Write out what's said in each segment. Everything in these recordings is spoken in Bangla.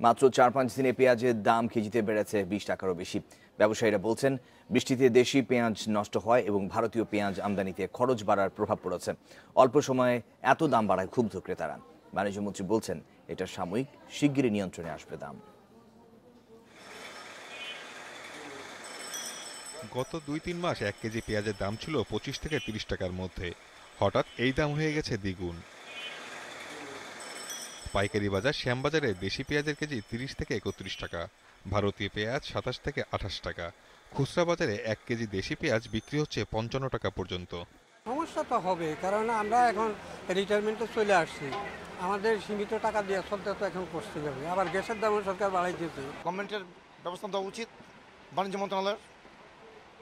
মাত্র চার পাঁচ দিনে পেঁয়াজের দাম কেজিতে বেড়েছে বিশ টাকারও বেশি। ব্যবসায়ীরা বলছেন, বৃষ্টিতে দেশি পেঁয়াজ নষ্ট হয় এবং ভারতীয় পেঁয়াজ আমদানিতে খরচ বাড়ার প্রভাব পড়েছে। অল্প সময়ে এত দাম বাড়ায় ক্ষুব্ধ ক্রেতারা। বাণিজ্যমন্ত্রী বলছেন, এটা সাময়িক, শিগগিরই নিয়ন্ত্রণে আসবে দাম। গত দুই তিন মাস এক কেজি পেঁয়াজের দাম ছিল পঁচিশ থেকে তিরিশ টাকার মধ্যে। হঠাৎ এই দাম হয়ে গেছে দ্বিগুণ। পাইকারি বাজার শ্যামবাজারে দেশি পেঁয়াজের কেজি তিরিশ থেকে একত্রিশ টাকা ভারতীয় পেঁয়াজ সাতাশ থেকে আঠাশ টাকা। খুচরা বাজারে এক কেজি দেশি পেঁয়াজ বিক্রি হচ্ছে পঞ্চান্ন টাকা পর্যন্ত। সমস্যা তো হবে কারণ আমরা এখন রিটায়ারমেন্টে চলে আসছি। আমাদের সীমিত টাকা দিয়ে চলতে তো এখন করতে যাবে। আবার গ্যাসের দামও সরকার বাড়াই দিয়েছে। গভর্নমেন্টের ব্যবস্থা দেওয়া উচিত বাণিজ্য মন্ত্রণালয়ের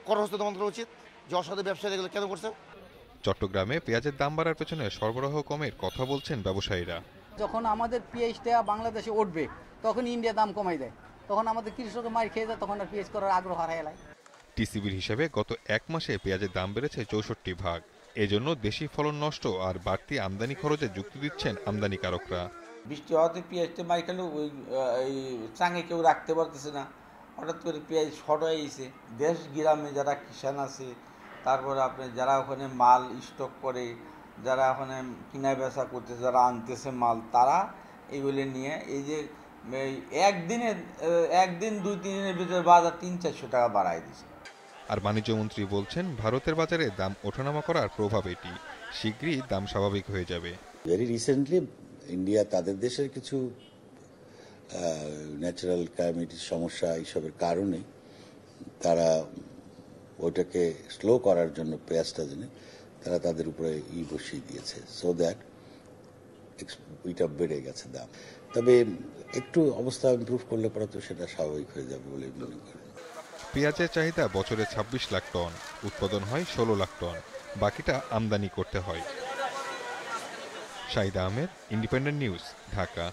কর হস্তে দেওয়া উচিত যে অসাধু ব্যবসায়ী এগুলো কেন করছে? চট্টগ্রামে পেঁয়াজের দাম বাড়ার পেছনে সরবরাহ কমের কথা বলছেন ব্যবসায়ীরা। যখন আমাদের পিএইচটা বাংলাদেশে উঠবে তখন ইন্ডিয়া দাম কমাই দেয়। তখন আমাদের কৃষকের মার খেয়ে যায় তখন আর পিএইচ করার আগ্রহ হারায় যায় টিসিবির হিসেবে গত এক মাসে পেঁয়াজের দাম বেড়েছে চৌষট্টি ভাগ। এজন্য দেশি ফলন নষ্ট আর বাড়তি আমদানি খরচে যুক্তি দিচ্ছেন আমদানিকারকরা। বৃষ্টি হওয়াতে পেঁয়াজটা মাইখানে ওই আহ, এই চাঙে কেউ রাখতে পারতেছে না। হঠাৎ করে পেঁয়াজ শর্ট হয়ে গেছে। দেশ গ্রামে যারা কিষান আছে তারপরে আপনি যারা ওখানে মাল স্টক করে যারা ওখানে কিনা বেচা করতেছে যারা আনতেছে মাল তারা এগুলি নিয়ে এই যে এই একদিনে একদিন দুই তিন দিনের ভিতরে বাজার তিন চারশো টাকা বাড়ায় দিছে। আর বাণিজ্যমন্ত্রী বলছেন ভারতের বাজারে দাম ওঠানামা করার প্রভাব এটি। শীঘ্রই দাম স্বাভাবিক হয়ে যাবে। ভেরি রিসেন্টলি ইন্ডিয়া তাদের দেশের কিছু ন্যাচারাল ক্লাইমেটিক সমস্যা এইসবের কারণে তারা ওইটাকে স্লো করার জন্য পেঁয়াজটা জেনে তারা তাদের উপরে ই বসিয়ে দিয়েছে। সো দ্যাট ওইটা বেড়ে গেছে দাম। তবে একটু অবস্থা ইমপ্রুভ করলে পরে তো সেটা স্বাভাবিক হয়ে যাবে বলে মনে করি। পেঁয়াজের চাহিদা বছরে ২৬ লাখ টন, উৎপাদন হয় ষোলো লাখ টন, বাকিটা আমদানি করতে হয়। Shahida Ahmed independent news Dhaka.